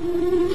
Mm-hmm.